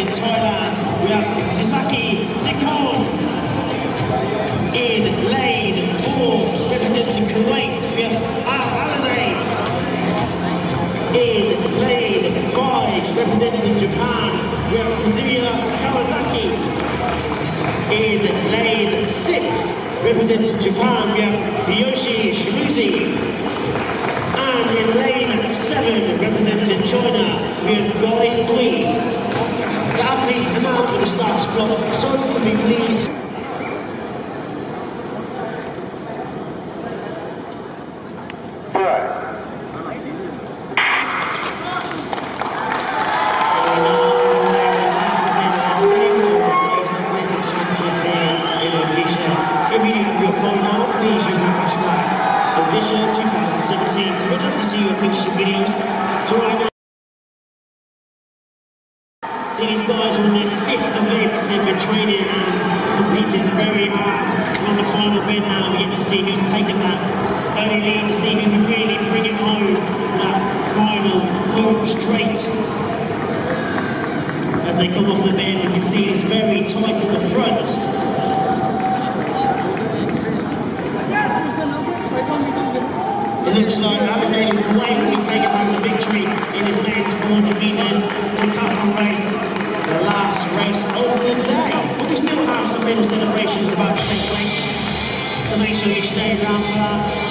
representing Thailand. We have Suttisak Singkon in lane four, representing Kuwait. We have Al-Alizé in lane five, representing Japan. We have Kazuya Kawasaki in lane six, representing Japan. We have Tsuyoshi Shimizu and in lane seven, representing China, we have Guo Qi. The athletes come out with the start block, so can we please If you have your phone out, please use the hashtag Audition 2017. So we'd love to see your pictures and videos. So now, see these guys are on their fifth event. They've been training and competing very hard. We're on the final bid now. We get to see who's taken that early lead, to see who can really bring it home that final home straight. As they come off the bed, we can see it's very tight at the front. It looks like Abigail Kuwait will be taking home the victory in his men's 400 metres recovery race, the last race of the day. But we still have some medal celebrations about to take place, so make sure you stay around that.